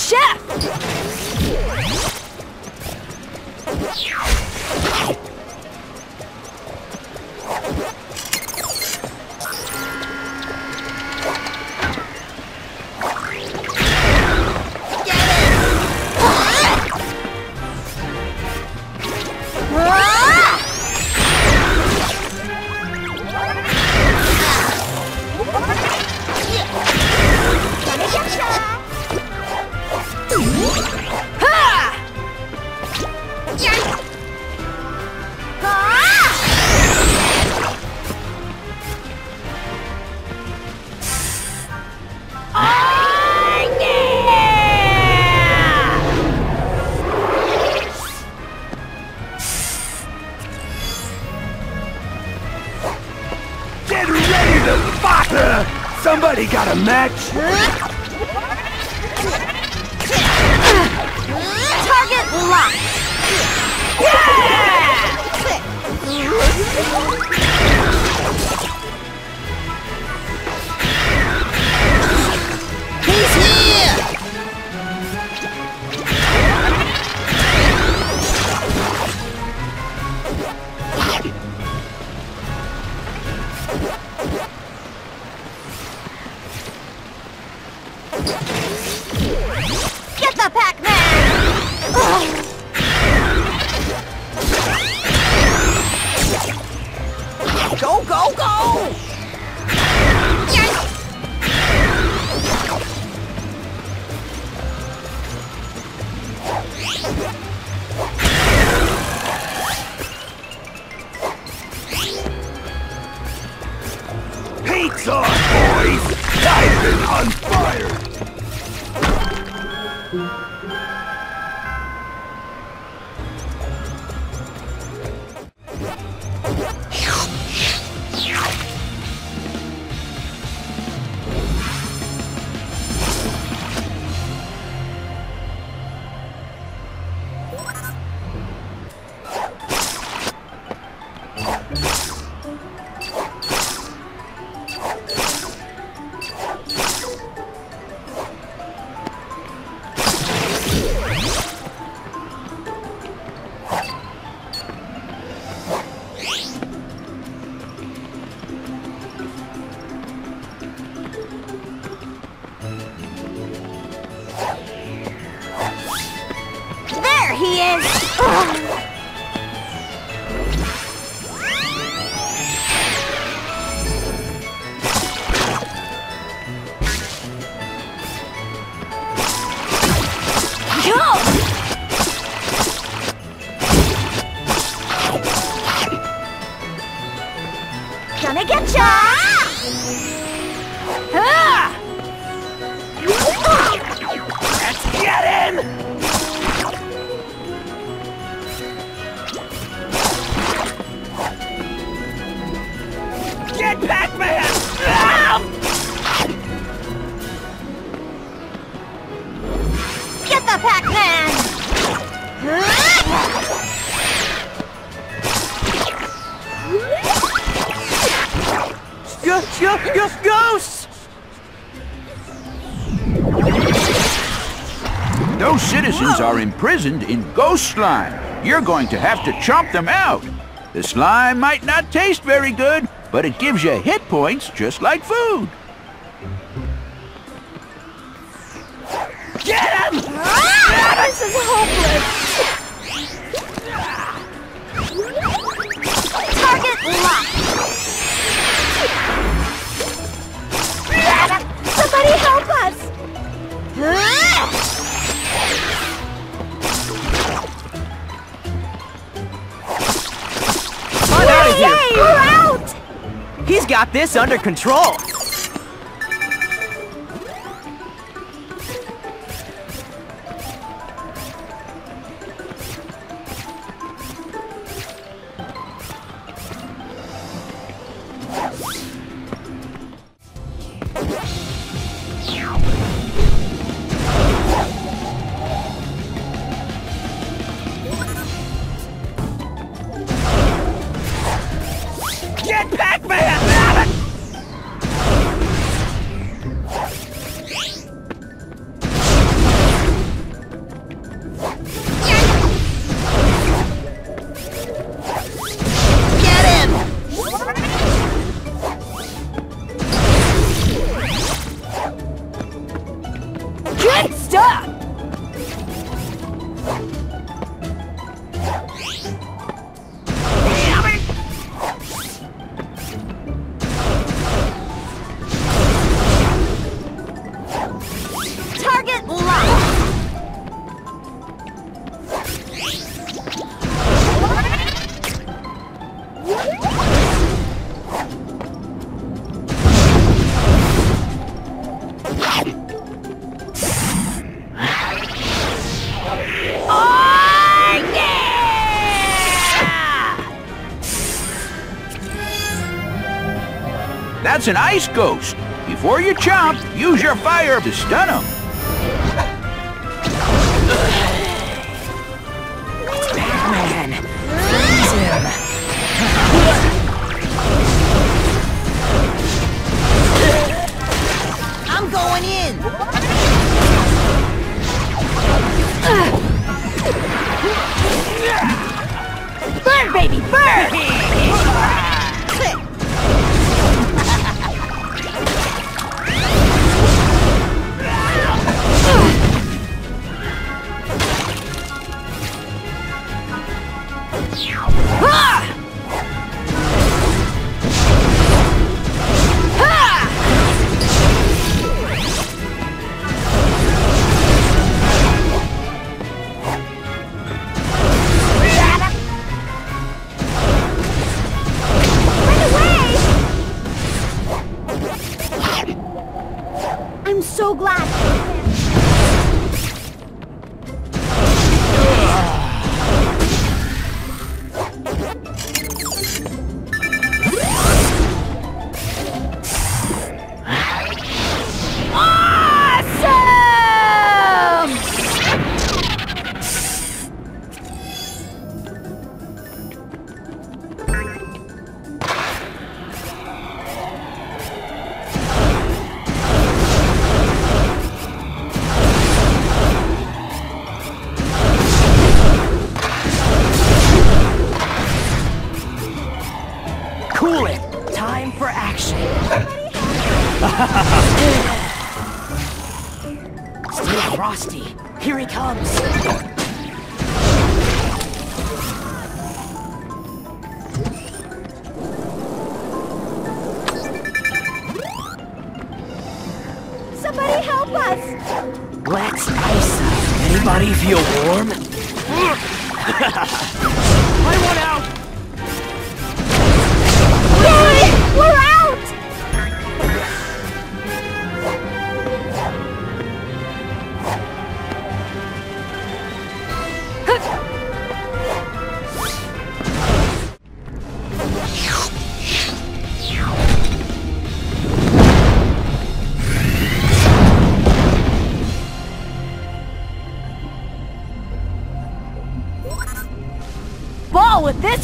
Chef! There Just, just ghosts! Those citizens are imprisoned in ghost slime. You're going to have to chomp them out. The slime might not taste very good, but it gives you hit points just like food. Get him! Ah, this is hopeless! Target locked! Somebody help us! I'm out of here! We're out! He's got this under control! That's an ice ghost. Before you chomp, use your fire to stun them. Man, freeze him. I'm going in. Burn, baby, burn!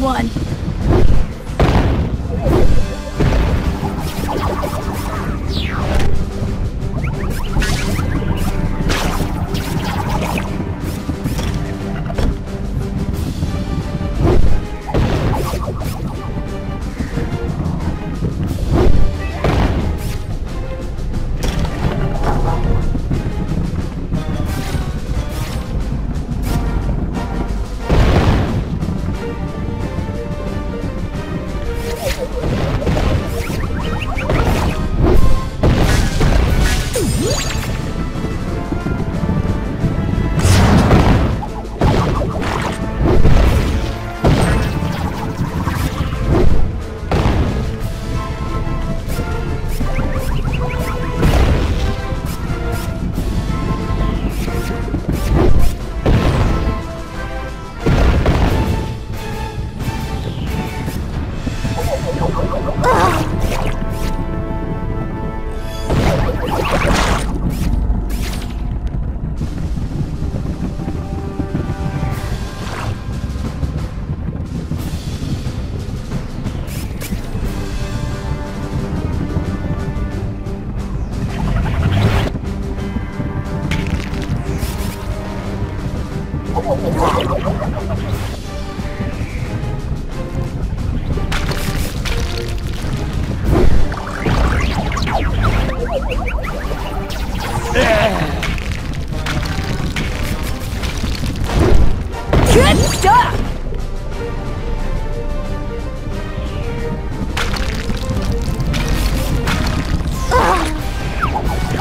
One!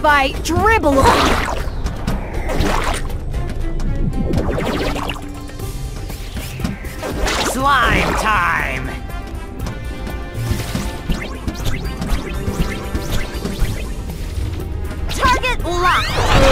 If I dribble. Slime time! Target locked.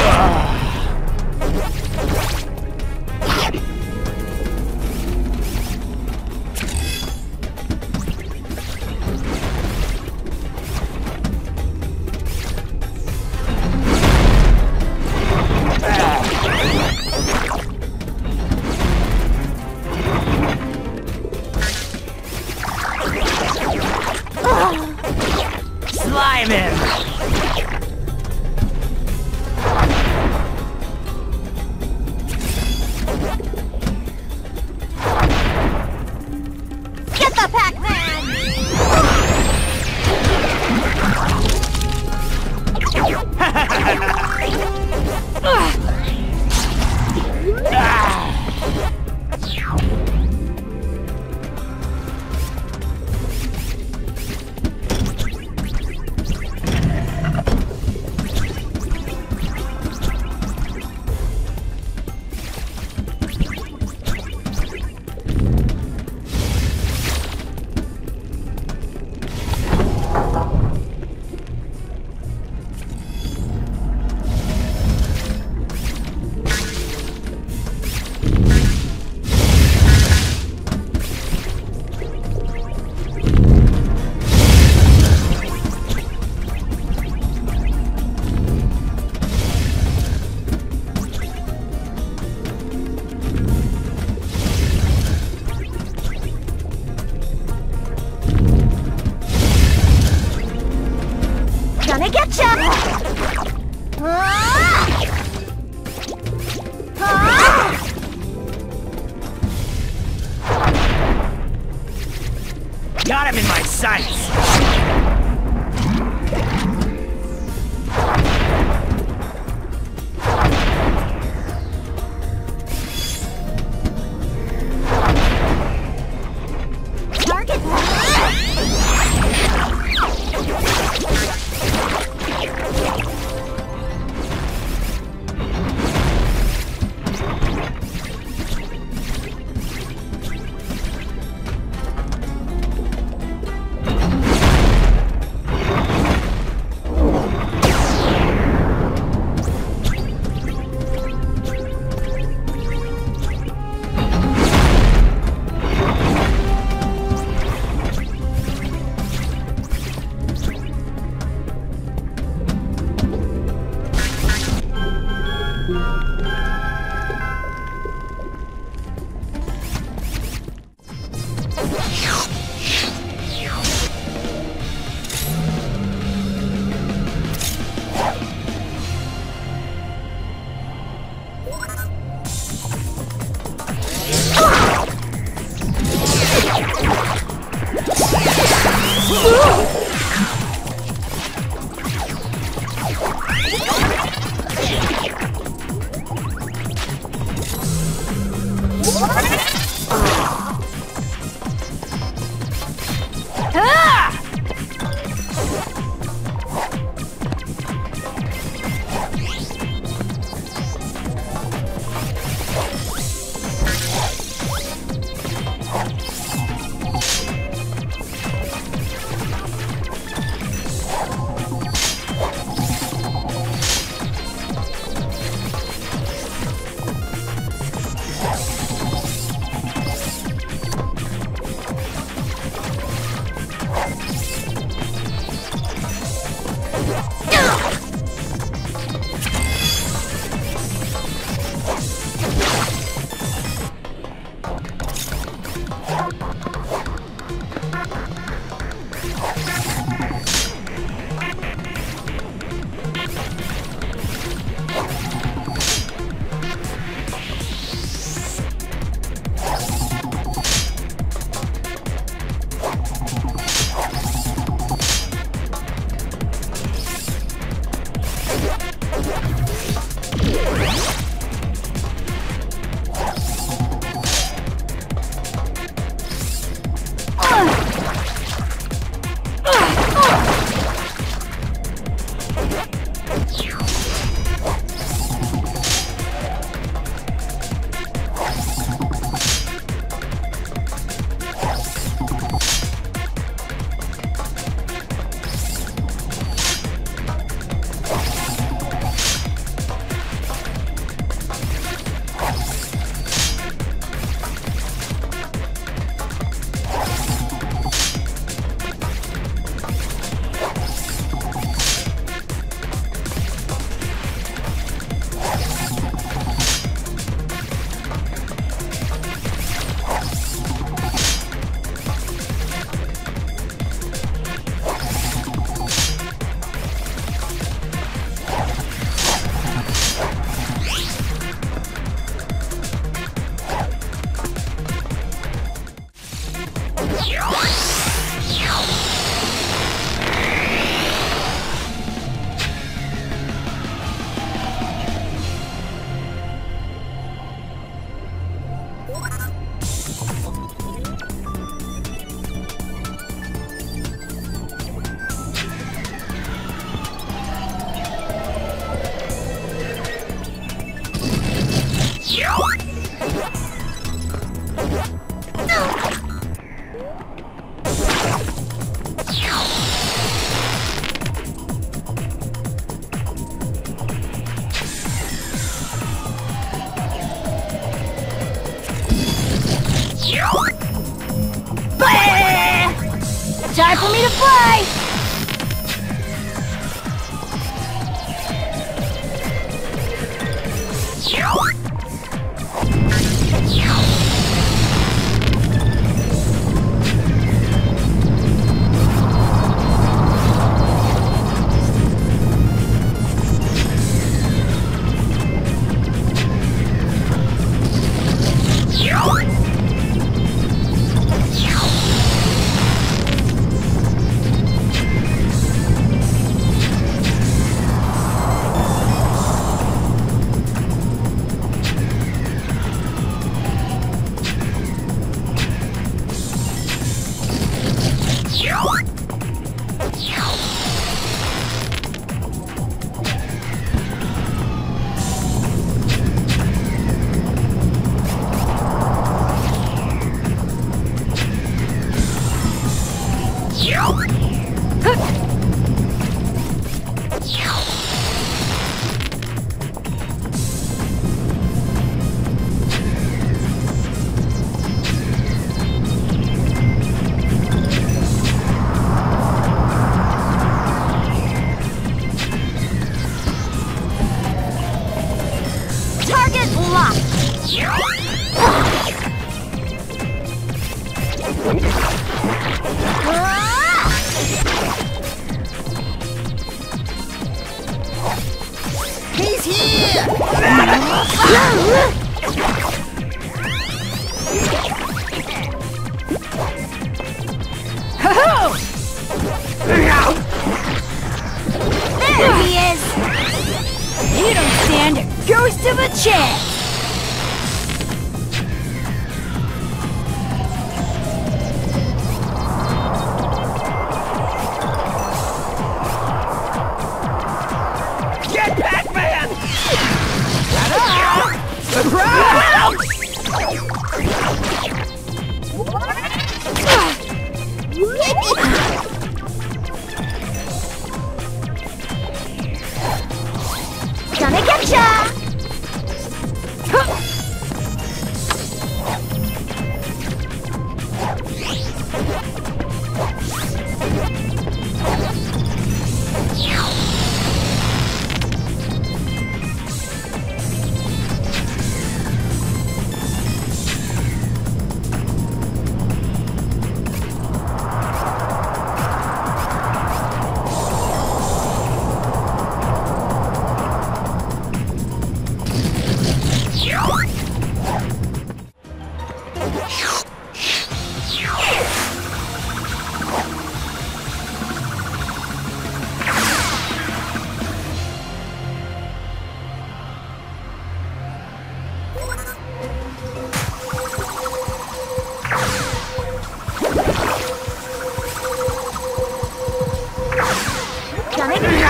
You don't stand a ghost of a chance!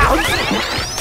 Gonna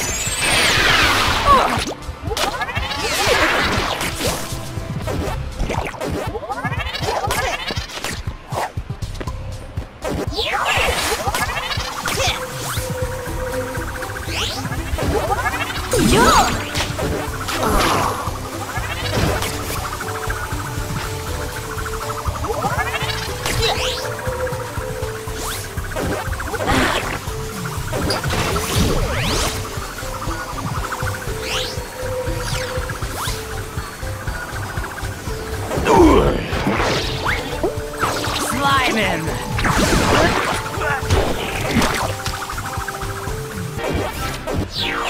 you.